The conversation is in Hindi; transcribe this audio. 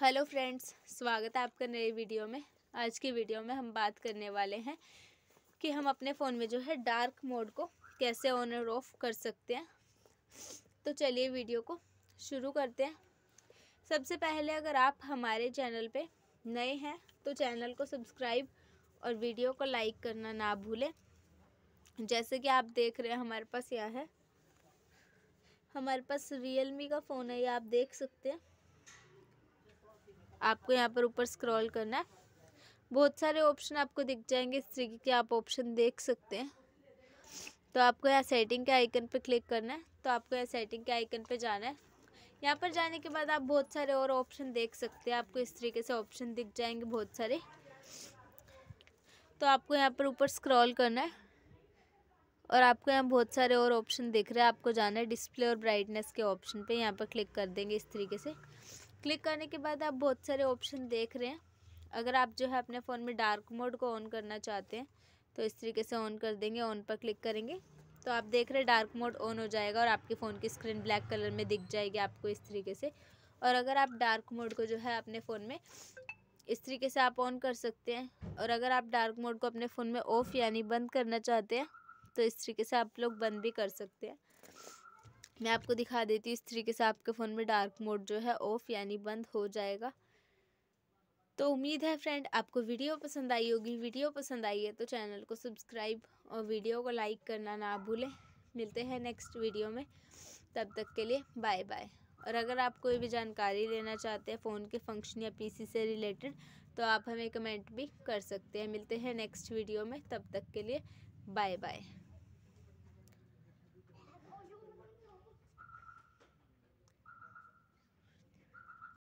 हेलो फ्रेंड्स, स्वागत है आपका नए वीडियो में। आज की वीडियो में हम बात करने वाले हैं कि हम अपने फ़ोन में जो है डार्क मोड को कैसे ऑन और ऑफ़ कर सकते हैं। तो चलिए वीडियो को शुरू करते हैं। सबसे पहले अगर आप हमारे चैनल पे नए हैं तो चैनल को सब्सक्राइब और वीडियो को लाइक करना ना भूलें। जैसे कि आप देख रहे हैं, हमारे पास यह है, हमारे पास रियलमी का फ़ोन है, ये आप देख सकते हैं। आपको यहाँ पर ऊपर स्क्रॉल करना है। बहुत सारे ऑप्शन आपको दिख जाएँगे इस तरीके के आप ऑप्शन देख सकते हैं। तो आपको यहाँ सेटिंग के आइकन पर क्लिक करना है। तो आपको यहाँ सेटिंग के आइकन पर जाना है। यहाँ पर जाने के बाद आप बहुत सारे और ऑप्शन देख सकते हैं। आपको इस तरीके से ऑप्शन दिख जाएँगे बहुत सारे। तो आपको यहाँ पर ऊपर स्क्रॉल करना है। और आपको यहाँ बहुत सारे और ऑप्शन दिख रहे हैं। आपको जाना है डिस्प्ले और ब्राइटनेस के ऑप्शन पे। यहाँ पर क्लिक कर देंगे इस तरीके से। क्लिक करने के बाद आप बहुत सारे ऑप्शन देख रहे हैं। अगर आप जो है अपने फ़ोन में डार्क मोड को ऑन करना चाहते हैं तो इस तरीके से ऑन कर देंगे, ऑन पर क्लिक करेंगे। तो आप देख रहे हैं डार्क मोड ऑन हो जाएगा और आपके फ़ोन की स्क्रीन ब्लैक कलर में दिख जाएगी आपको इस तरीके से। और अगर आप डार्क मोड को जो है अपने फ़ोन में इस तरीके से आप ऑन कर सकते हैं, और अगर आप डार्क मोड को अपने फ़ोन में ऑफ़ यानी बंद करना चाहते हैं तो इस तरीके से आप लोग बंद भी कर सकते हैं। मैं आपको दिखा देती हूँ इस तरीके से आपके फ़ोन में डार्क मोड जो है ऑफ़ यानी बंद हो जाएगा। तो उम्मीद है फ्रेंड आपको वीडियो पसंद आई होगी। वीडियो पसंद आई है तो चैनल को सब्सक्राइब और वीडियो को लाइक करना ना भूलें। मिलते हैं नेक्स्ट वीडियो में। तब तक के लिए बाय बाय। और अगर आप कोई भी जानकारी लेना चाहते हैं फ़ोन के फ़ंक्शन या पीसी से रिलेटेड तो आप हमें कमेंट भी कर सकते हैं। मिलते हैं नेक्स्ट वीडियो में। तब तक के लिए बाय बाय।